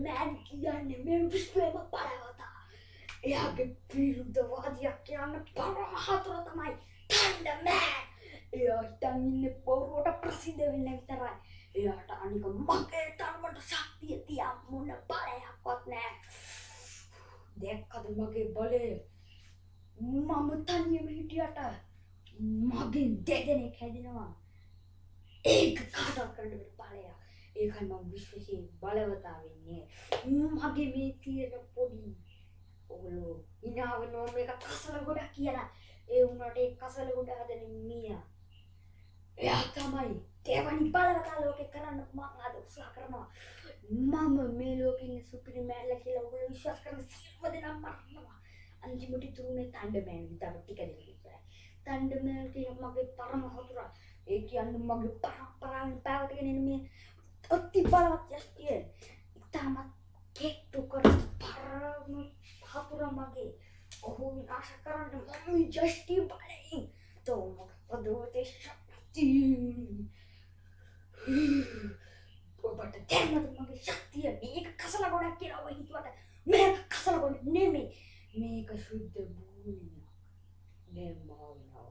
merda, annem problema parata. එයාගේ පිරුද්ධවාදයක් කියන්න පරමහතුර තමයි තන්ඩමෑ එයා හිතන් ඉන්න පොරෝට ප්‍රසිද්ධ වෙන්න විතරයි එයාට අනික මගේ තරමට ශක්තිය තියක් මොන බලයක්වත් නෑ දැක්කද මගේ බලය මම තනියම හිටියට මගෙන් දෙදෙනෙක් හැදෙනවා ඒක කාටවත් කරන්න බෑ බලයක් ඒකයි මම විශ්වසේ බලවතා වෙන්නේ මගේ මේ තියෙන පොඩි ඔගොල්ලෝ ඉනාවනවා මේක කසල ගොඩක් කියලා. ඒ වුණාට ඒ කසල ගොඩ හදන මීයා. එයා තමයි දෙවනි බලවතා ලෝකේ කරන්න මම අද උත්සාහ කරනවා. මම මේ ලෝකේ ඉන්න සුපිරි මෑල්ලා කියලා ඔයගොල්ලෝ විශ්වාස කරන සියලුම දෙනා මරනවා. අන්තිමට ඉතුරුනේ තණ්ඩමෑන් විතර ටික දෙනෙක් විතරයි. තණ්ඩමෑන් කියන මගේ පරම හතුරා. ඒ කියන්නේ මගේ පරම්පරාවෙන් පැවතගෙන එන මේ අති බලවත් යෂ්ටිය ඉතාමත් කෙට්ටු කරන පරම හතුරා මගේ ඔහු විනාශ කරන්න මම යෂ්ටිය බලයි තෝ මොකද ඔතේ ශක්තිය ඔබට දැන්නද මගේ ශක්තිය මේක කසල ගොඩක් කියලා ඔය හිතුවට මේක කසල ගොඩ නෙමෙයි මේක ශුද්ධ භූමියක් නෙම්මාවිනවා